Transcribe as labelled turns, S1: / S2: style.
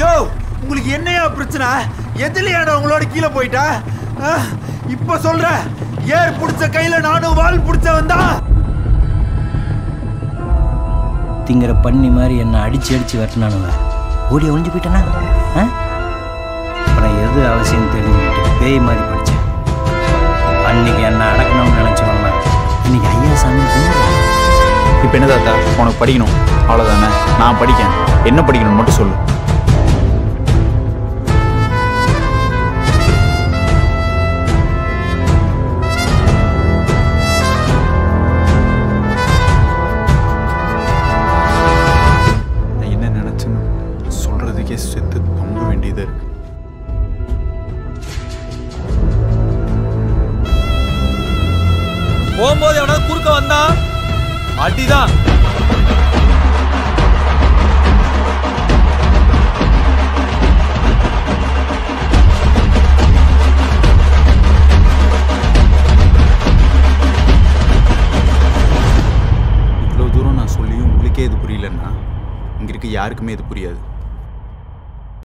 S1: யோ உங்களுக்கு என்னையா பிரச்சனை? எதுலையாடா உங்களோட கீழே போயிட்டா? இப்ப சொல்ற ஏர் புடிச்ச கையில நானும் வால் புடிச்ச வந்தா
S2: திங்கிற பண்ணி மாதிரி என்னை அடிச்சு அடிச்சு வெட்டினானுங்க ஓடி ஒளிஞ்சு போயிட்டேனா? ஆ? அப்புறம் எது அவசியம் தெரிஞ்சுக்கிட்டு பேய் மாதிரி படித்தேன் அன்னைக்கு என்னை அடக்கணும்னு நினச்சவங்க இன்னைக்கு ஐயா சாமி
S3: இப்போ என்ன தாத்தா? உனக்கு படிக்கணும். அவ்வளோதானே நான் படிக்கேன். என்ன படிக்கணும்னு மட்டும் சொல்லு. சொல்றதுக்கே செத்து தொங்க வேண்டியதா இருக்கு.
S4: போகும்போது எவனாவது குறுக்க வந்தா அடிதான்.
S3: இவ்வளோ தூரம் நான் சொல்லியும் உங்களுக்கே இது புரியலன்னா இங்கே இருக்க யாருக்குமே இது புரியாது.